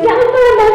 Jangan.